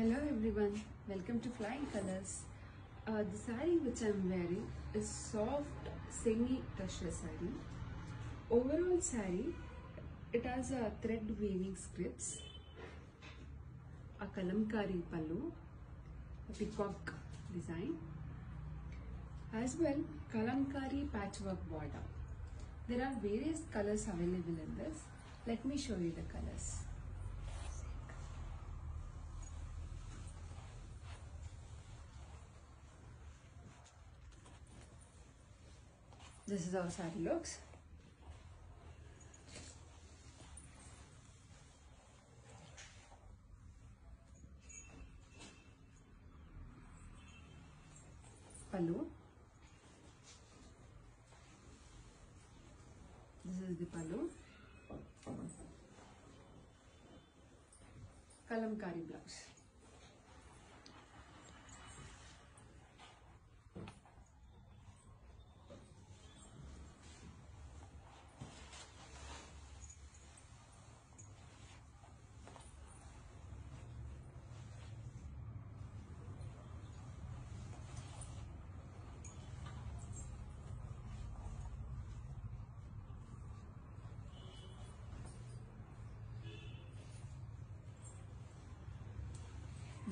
Hello everyone, welcome to Flying Colorz. Uh, the saree which I'm wearing is soft semi tussar saree. Overall saree, it has a thread weaving scripts, a kalamkari pallu, a peacock design, as well kalamkari patchwork border. There are various colors available in this. Let me show you the colors. This is how saree looks. Pallu. This is the pallu. Kalamkari blouse.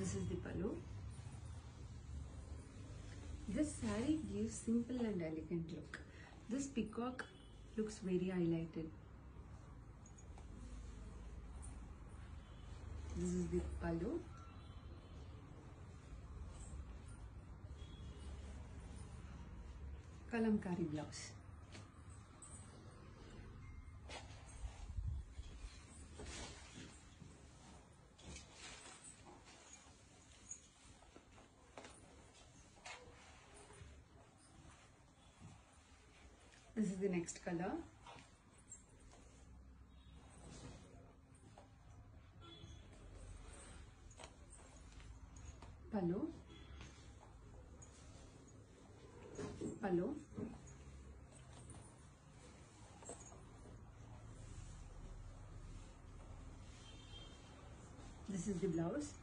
This is the pallu. This saree gives simple and elegant look. This peacock looks very highlighted. This is the pallu. Kalamkari blouse. This is the next color. Pallu. Pallu. This is the blouse.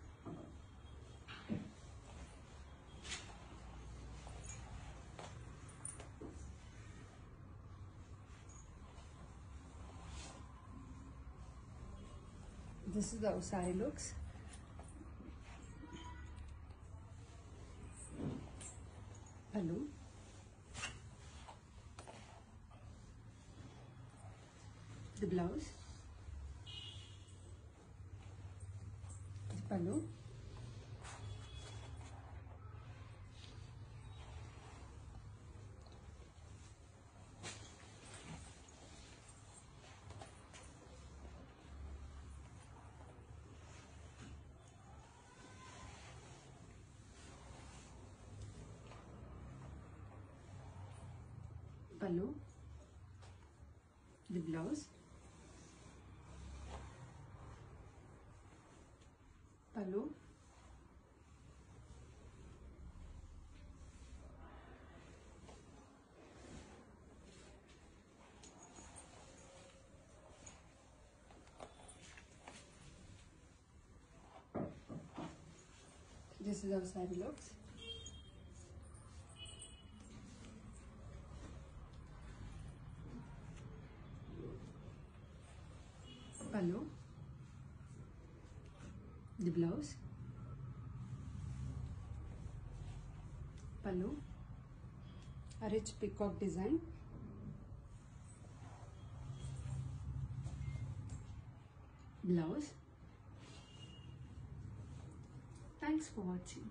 This is how saree looks. hello The blouse. The pallu. Pallu, the blouse, pallu, this is how saree looks. Pallu, the blouse, pallu, a rich peacock design, blouse. Thanks for watching.